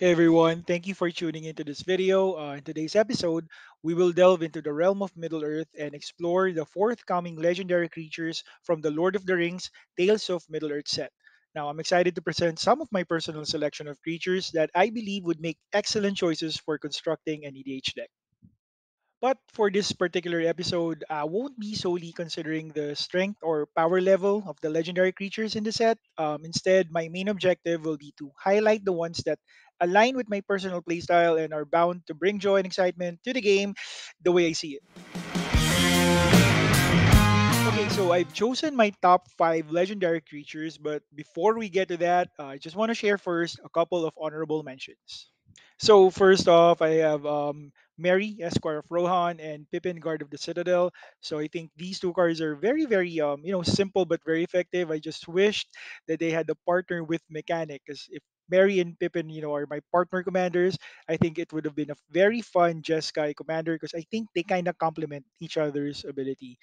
Hey everyone, thank you for tuning into this video. Uh, in today's episode, we will delve into the realm of Middle Earth and explore the forthcoming legendary creatures from the Lord of the Rings Tales of Middle Earth set. Now, I'm excited to present some of my personal selection of creatures that I believe would make excellent choices for constructing an EDH deck. But for this particular episode, I won't be solely considering the strength or power level of the legendary creatures in the set. Um, instead, my main objective will be to highlight the ones that align with my personal playstyle and are bound to bring joy and excitement to the game the way I see it. Okay, so I've chosen my top five legendary creatures, but before we get to that, uh, I just want to share first a couple of honorable mentions. So first off, I have um, Merry, Esquire of Rohan, and Pippin, Guard of the Citadel. So I think these two cards are very, very um, you know, simple but very effective. I just wished that they had a partner with mechanic, because if Merry and Pippin, you know, are my partner commanders, I think it would have been a very fun Jeskai commander because I think they kind of complement each other's ability.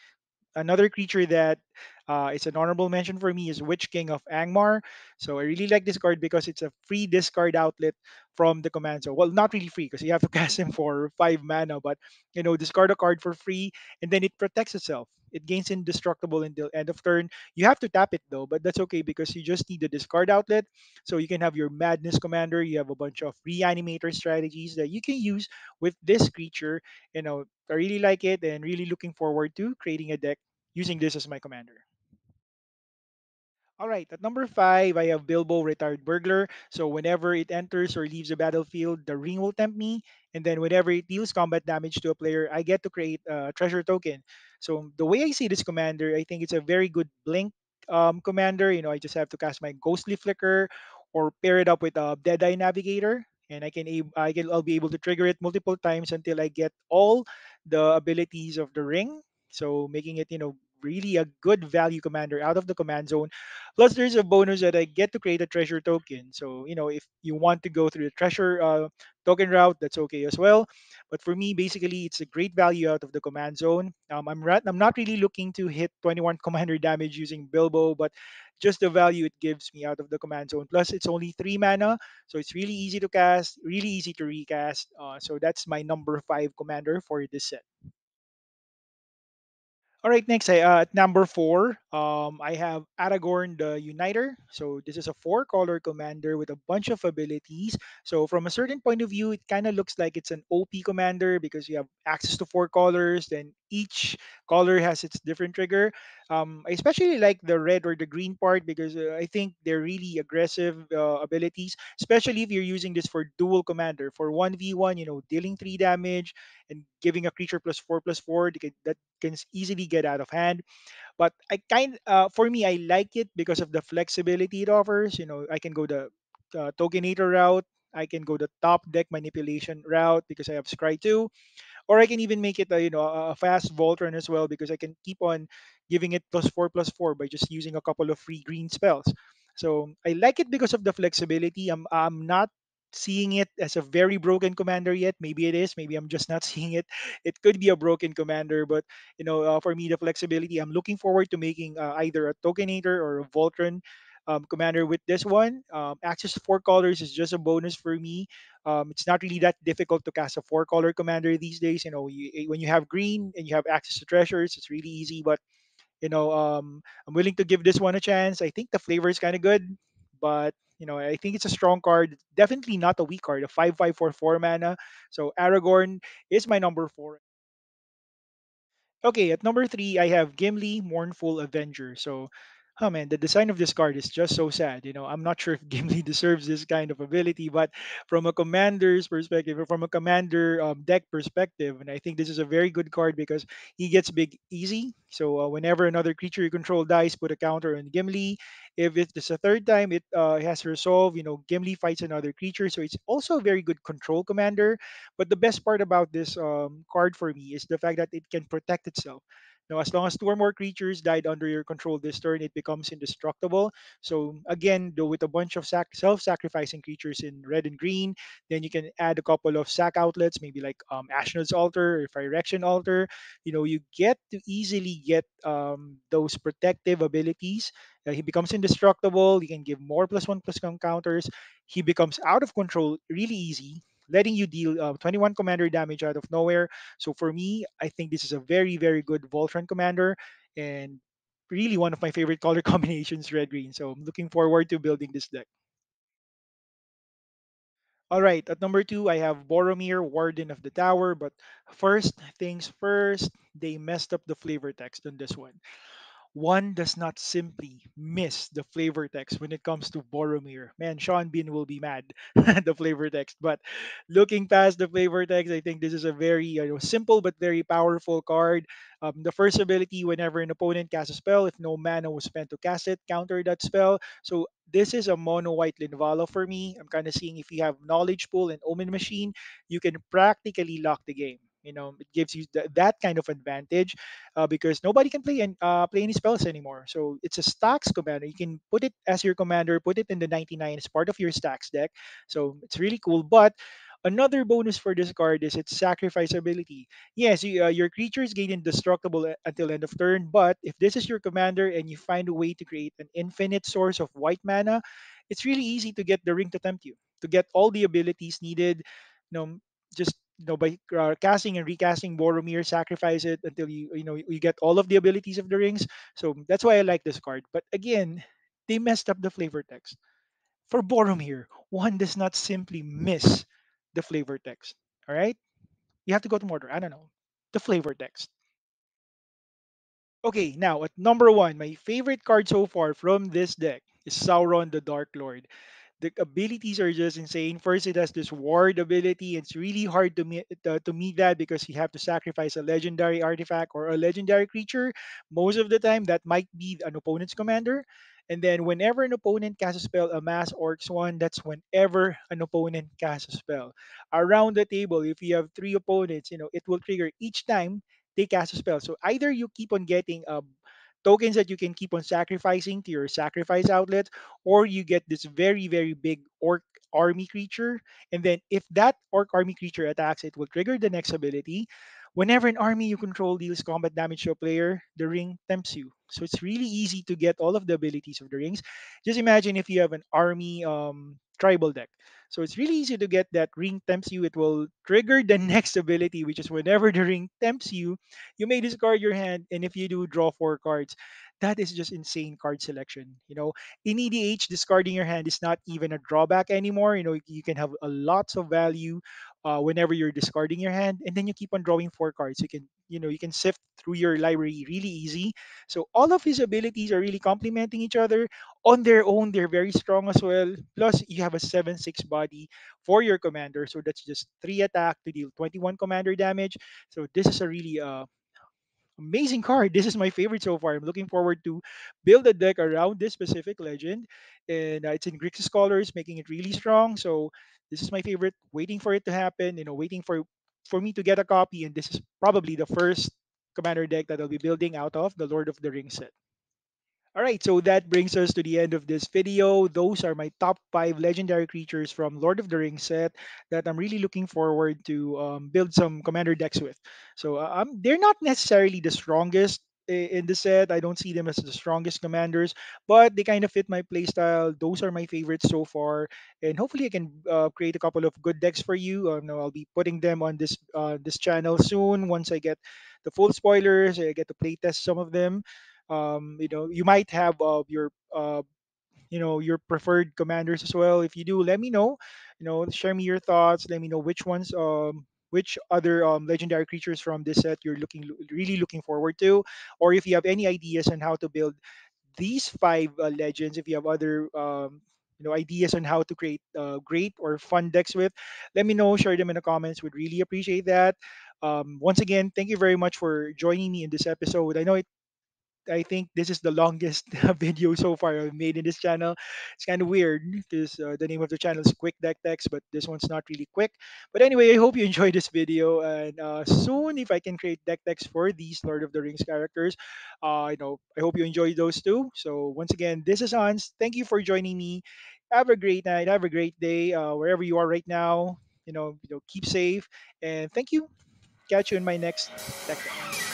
Another creature that uh, is an honorable mention for me is Witch King of Angmar. So I really like this card because it's a free discard outlet from the command. So well, not really free because you have to cast him for five mana, but you know, discard a card for free and then it protects itself. It gains indestructible until end of turn. You have to tap it though, but that's okay because you just need the discard outlet. So you can have your Madness Commander. You have a bunch of reanimator strategies that you can use with this creature. You know, I really like it and really looking forward to creating a deck using this as my commander. All right, at number five, I have Bilbo Retired Burglar. So whenever it enters or leaves the battlefield, the ring will tempt me. And then whenever it deals combat damage to a player, I get to create a treasure token. So the way I see this commander, I think it's a very good blink um, commander. You know, I just have to cast my Ghostly Flicker or pair it up with a Deadeye Navigator. And I can, I can, I'll be able to trigger it multiple times until I get all the abilities of the ring. So making it, you know, really a good value commander out of the command zone Plus, there's a bonus that I get to create a treasure token. So, you know, if you want to go through the treasure uh, token route, that's okay as well. But for me, basically, it's a great value out of the command zone. Um, I'm, I'm not really looking to hit 21 commander damage using Bilbo, but just the value it gives me out of the command zone. Plus, it's only three mana, so it's really easy to cast, really easy to recast. Uh, so that's my number five commander for this set. All right, next I, uh, at number four, um, I have Aragorn the Uniter. So this is a four-color commander with a bunch of abilities. So from a certain point of view, it kind of looks like it's an OP commander because you have access to four colors. Then each color has its different trigger. Um, I especially like the red or the green part because uh, I think they're really aggressive uh, abilities, especially if you're using this for duel commander. For one v one, you know, dealing three damage and giving a creature plus four plus four, can, that can easily get out of hand. But I kind uh, for me, I like it because of the flexibility it offers. You know, I can go the uh, Tokinator route. I can go the top deck manipulation route because I have Scry 2 or I can even make it a you know a fast Voltron as well because I can keep on giving it plus four plus four by just using a couple of free green spells. So I like it because of the flexibility. I'm I'm not seeing it as a very broken commander yet. Maybe it is. Maybe I'm just not seeing it. It could be a broken commander, but you know, uh, for me, the flexibility. I'm looking forward to making uh, either a Tokinator or a Voltron um, commander with this one. Um, access to four colors is just a bonus for me um, it's not really that difficult to cast a four color commander these days. You know, you, eh, when you have green and you have access to treasures, it's really easy. But you know, um, I'm willing to give this one a chance. I think the flavor is kind of good, but you know, I think it's a strong card. Definitely not a weak card. A five five four four mana. So Aragorn is my number four. Okay, at number three, I have Gimli, Mournful Avenger. So, oh man, the design of this card is just so sad. You know, I'm not sure if Gimli deserves this kind of ability, but from a commander's perspective, or from a commander um, deck perspective, and I think this is a very good card because he gets big easy. So, uh, whenever another creature you control dies, put a counter on Gimli. If it's a third time, it uh, has resolve. You know, Gimli fights another creature, so it's also a very good control commander but the best part about this um, card for me is the fact that it can protect itself. Now, as long as two or more creatures died under your control this turn, it becomes indestructible. So again, though with a bunch of sac- self-sacrificing creatures in red and green, then you can add a couple of sac outlets, maybe like um, Ashnod's Altar or Phyrexian Altar. You know, you get to easily get um, those protective abilities. Uh, he becomes indestructible. You can give more plus one plus one counters. He becomes out of control really easy letting you deal uh, 21 commander damage out of nowhere. So for me, I think this is a very, very good Voltron commander and really one of my favorite color combinations, red green. So I'm looking forward to building this deck. All right, at number two, I have Boromir, Warden of the Tower. But first things first, they messed up the flavor text on this one. One does not simply miss the flavor text when it comes to Boromir. Man, Sean Bean will be mad at the flavor text. But looking past the flavor text, I think this is a very you know, simple but very powerful card. Um, the first ability, whenever an opponent casts a spell, if no mana was spent to cast it, counter that spell. So this is a mono white Linvala for me. I'm kind of seeing if you have Knowledge Pool and Omen Machine, you can practically lock the game. You know, it gives you th- that kind of advantage uh, because nobody can play and uh, play any spells anymore. So it's a stacks commander. You can put it as your commander, put it in the 99 as part of your stacks deck. So it's really cool. But another bonus for this card is its sacrifice ability. Yes, you, uh, your creatures gain indestructible until end of turn. But if this is your commander and you find a way to create an infinite source of white mana, it's really easy to get the ring to tempt you to get all the abilities needed. You know, just you know by uh, casting and recasting Boromir, sacrifice it until you you know you get all of the abilities of the rings. So that's why I like this card. But again, they messed up the flavor text. For Boromir, one does not simply miss the flavor text. All right, you have to go to Mordor. I don't know the flavor text. Okay, now at number one, my favorite card so far from this deck is Sauron the Dark Lord. The abilities are just insane. First, it has this ward ability. It's really hard to meet to, uh, to meet that because you have to sacrifice a legendary artifact or a legendary creature. Most of the time, that might be an opponent's commander. And then, whenever an opponent casts a spell, amass Orcs one, that's whenever an opponent casts a spell. Around the table, if you have three opponents, you know it will trigger each time they cast a spell. So either you keep on getting a tokens that you can keep on sacrificing to your sacrifice outlet, or you get this very, very big orc army creature. And then if that orc army creature attacks, it will trigger the next ability. Whenever an army you control deals combat damage to a player, the ring tempts you. So it's really easy to get all of the abilities of the rings. Just imagine if you have an army um, tribal deck. So it's really easy to get that ring tempts you. It will trigger the next ability, which is whenever the ring tempts you, you may discard your hand, and if you do, draw four cards. That is just insane card selection. You know, in EDH, discarding your hand is not even a drawback anymore. You know, you can have a lots of value uh, whenever you're discarding your hand, and then you keep on drawing four cards. You can, you know, you can sift through your library really easy. So all of his abilities are really complementing each other on their own. They're very strong as well. Plus, you have a seven-six body for your commander, so that's just three attack to deal 21 commander damage. So this is a really uh, amazing card. This is my favorite so far. I'm looking forward to build a deck around this specific legend, and uh, it's in Grixis colors, making it really strong. So this is my favorite. Waiting for it to happen, you know, waiting for for me to get a copy, and this is probably the first commander deck that I'll be building out of the Lord of the Rings set. All right, so that brings us to the end of this video. Those are my top five legendary creatures from Lord of the Rings set that I'm really looking forward to um, build some commander decks with. So uh, um, they're not necessarily the strongest in the set. I don't see them as the strongest commanders, but they kind of fit my playstyle. Those are my favorites so far, and hopefully I can uh, create a couple of good decks for you. No, I'll be putting them on this uh, this channel soon once I get the full spoilers. I get to play test some of them um, you know you might have uh, your uh, you know your preferred commanders as well. If you do let me know you know share me your thoughts. Let me know which ones um which other um, legendary creatures from this set you're looking really looking forward to or if you have any ideas on how to build these five uh, legends if you have other um, you know ideas on how to create uh, great or fun decks with let me know share them in the comments. Would really appreciate that. Um, once again thank you very much for joining me in this episode. I know it I think this is the longest video so far I've made in this channel. It's kind of weird because uh, the name of the channel is Quick Deck Techs, but this one's not really quick. But anyway, I hope you enjoyed this video. And uh, soon, if I can create deck decks for these Lord of the Rings characters, uh, you know, I hope you enjoyed those too. So once again, this is Hans. Thank you for joining me. Have a great night. Have a great day uh, wherever you are right now. You know, you know, keep safe and thank you. Catch you in my next deck. Deck.